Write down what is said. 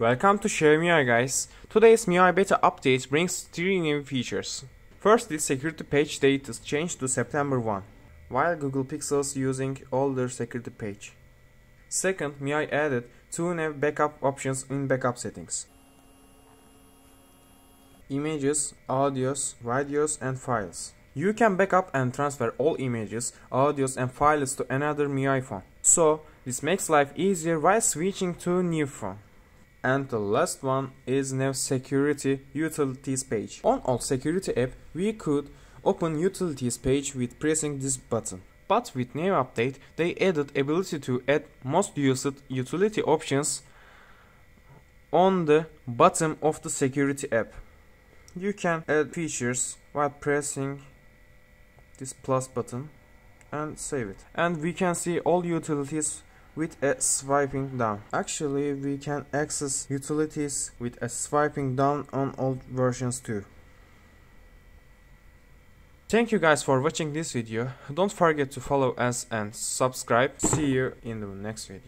Welcome to Xiaomiui guys. Today's MIUI beta update brings three new features. First, the security patch date is changed to September 1, while Google Pixel's using older security patch. Second, MIUI added two new backup options in backup settings. Images, audios, videos and files. You can backup and transfer all images, audios and files to another MIUI phone. So, this makes life easier while switching to new phone. And the last one is new security utilities page. On all security app, we could open utilities page with pressing this button. But with new update, they added ability to add most used utility options on the bottom of the security app. You can add features while pressing this plus button and save it and we can see all utilities with a swiping down actually we can access utilities with a swiping down on old versions too Thank you guys for watching this video. Don't forget to follow us and subscribe. See you in the next video.